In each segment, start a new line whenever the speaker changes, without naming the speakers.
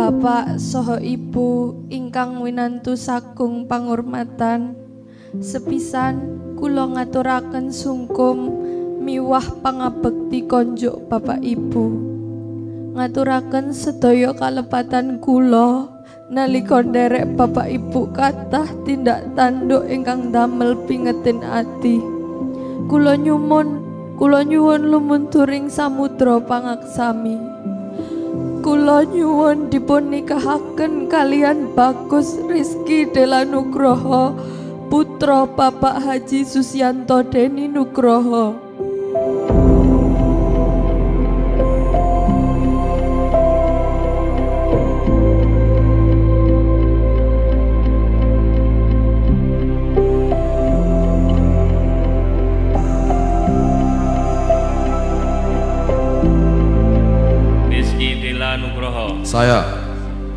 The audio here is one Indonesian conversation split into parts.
Bapak soho Ibu ingkang winantu sakung pangurmatan sepisan kula ngaturaken sungkum miwah pangabekti konjuk Bapak Ibu. Ngaturaken sedaya kalepatan kula nalika nderek Bapak Ibu kathah tindak tanduk ingkang damel pingetin ati. Kula nyumun kula nyuwun lumunturing samudra pangaksami Kula nyuwun dipun kalian Bagus Rizky Dela Nugroho putra Bapak Haji Susianto Deni Nugroho.
Saya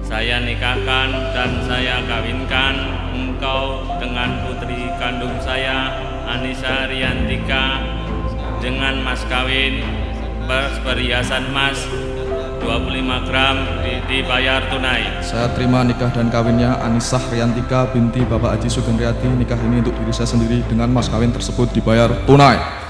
Saya nikahkan dan saya kawinkan engkau dengan putri kandung saya Anissa Riantika dengan mas kawin perhiasan emas 25 gram dibayar tunai.
Saya terima nikah dan kawinnya Anissa Riantika binti Bapak Haji Sugeng Riyadi. Nikah ini untuk diri saya sendiri dengan mas kawin tersebut dibayar tunai.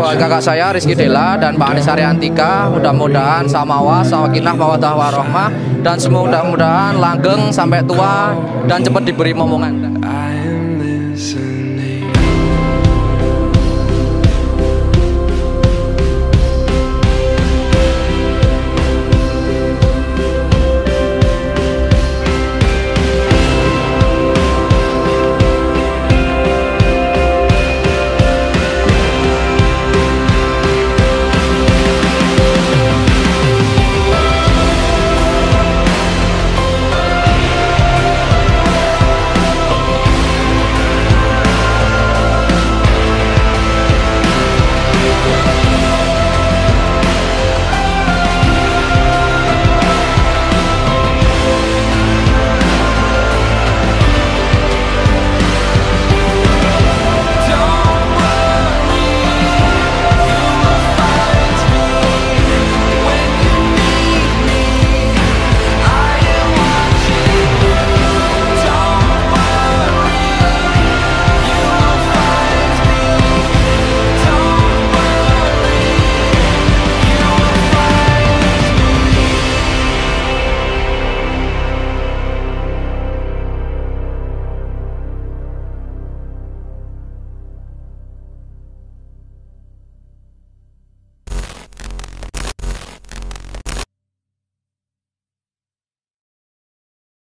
Buat kakak saya Rizky Dela dan Pak Anies Ariantika mudah-mudahan samawa sawakinah mawadah warohmah dan semoga mudahan langgeng sampai tua dan cepat diberi momongan